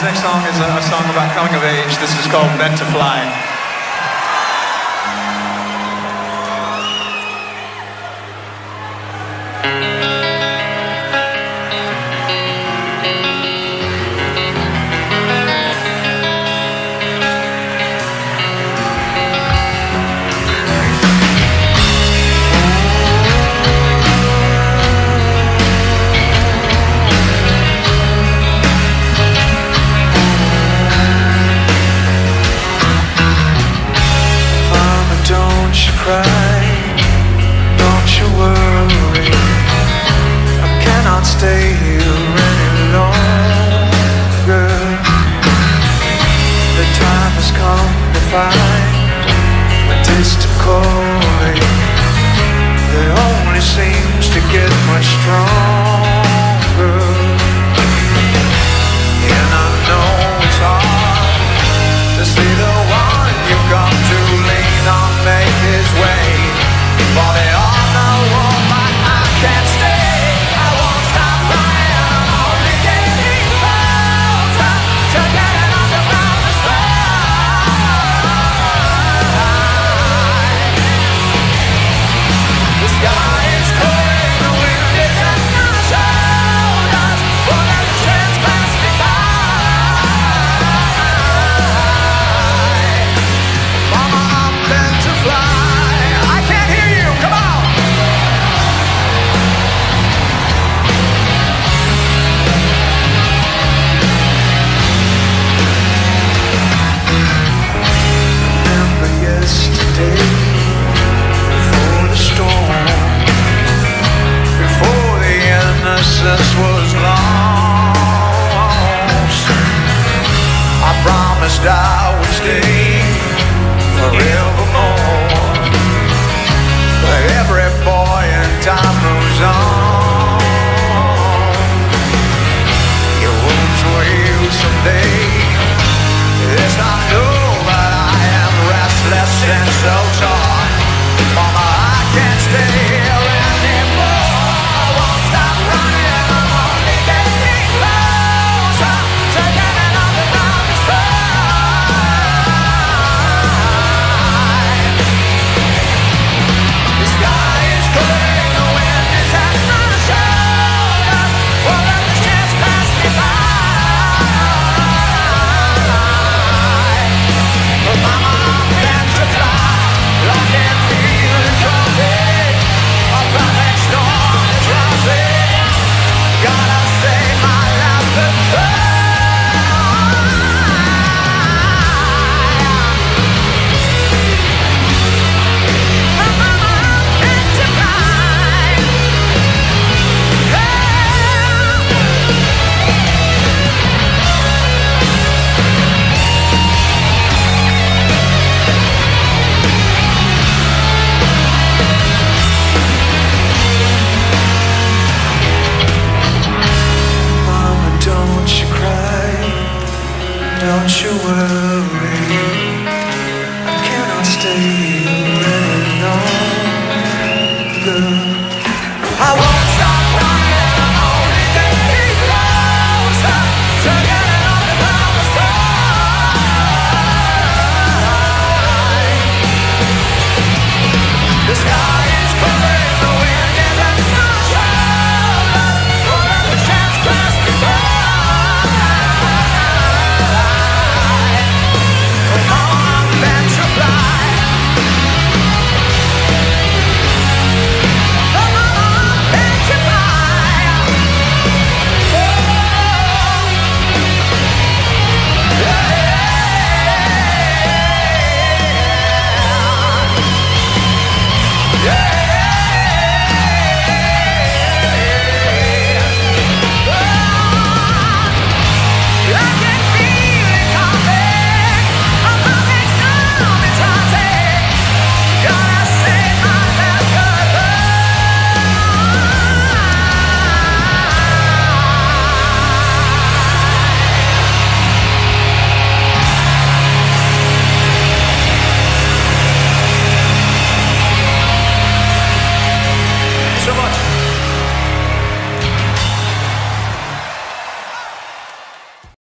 This next song is a, a song about coming of age. This is called Bent to Fly. thank mm -hmm. you find my taste of decoy that only seems to get much stronger. promised I would stay forevermore. But every boy in time. world.